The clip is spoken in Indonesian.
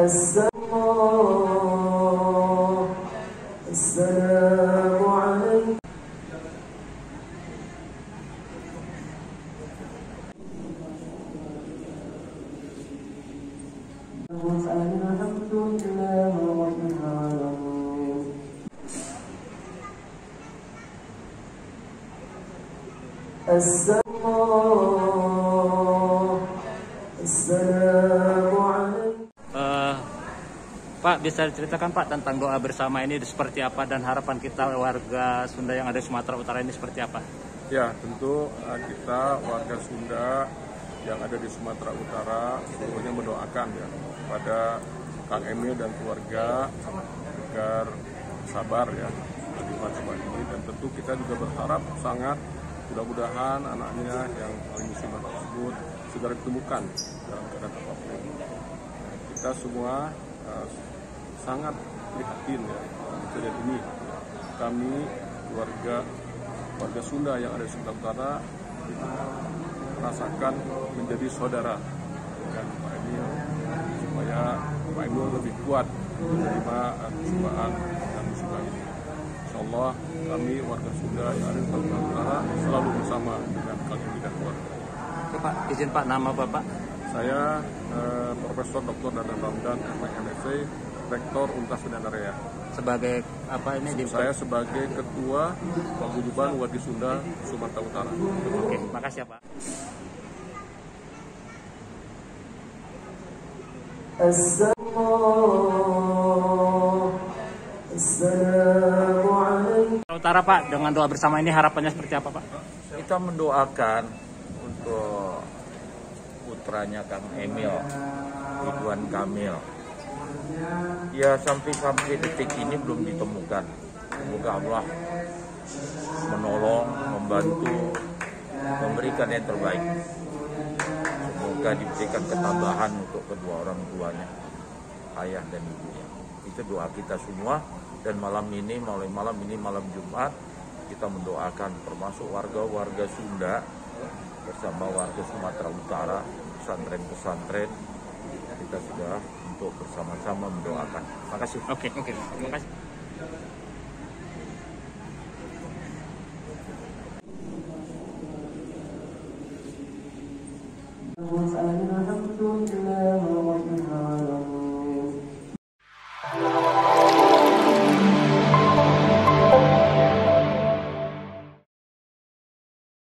السلام السلام عليكم الحمد لله رب العالمين السلام Pak bisa diceritakan Pak tentang doa bersama ini seperti apa dan harapan kita warga Sunda yang ada di Sumatera Utara ini seperti apa? Ya, tentu uh, kita warga Sunda yang ada di Sumatera Utara seluruhnya mendoakan ya pada Kang Emil dan keluarga agar sabar ya di masa ini dan tentu kita juga berharap sangat mudah-mudahan anaknya yang paling muslimat tersebut segera ditemukan dalam keadaan apa pun. Kita semua uh, sangat prihatin ya kejadian ini. Kami keluarga warga Sunda yang ada di Sumatera Utara merasakan menjadi saudara dengan Pak Emil supaya Pak Emil lebih kuat menerima uh, cobaan dan musibah ini. Insya Allah kami warga Sunda yang ada di Sumatera Utara selalu bersama dengan kalian dan keluarga. Pak, izin Pak nama Bapak. Saya eh, Profesor Dr. Dadan Ramdan, MSc, Rektor Untas Area. Sebagai apa ini? Di... Saya sebagai Ketua Paguyuban Wadi Sunda, Sumatera Utara. Oke, makasih ya Pak. Assalamualaikum. Utara Pak, dengan doa bersama ini harapannya seperti apa Pak? Kita mendoakan untuk putranya Kang Emil, Ridwan Kamil. Ya sampai sampai detik ini belum ditemukan. Semoga Allah menolong, membantu, memberikan yang terbaik. Semoga diberikan ketabahan untuk kedua orang tuanya, ayah dan ibunya. Itu doa kita semua dan malam ini, mulai malam ini malam Jumat kita mendoakan termasuk warga-warga Sunda bersama warga Sumatera Utara, pesantren-pesantren kita sudah untuk bersama-sama mendoakan. Makasih. Oke, okay, oke. Okay. Terima kasih.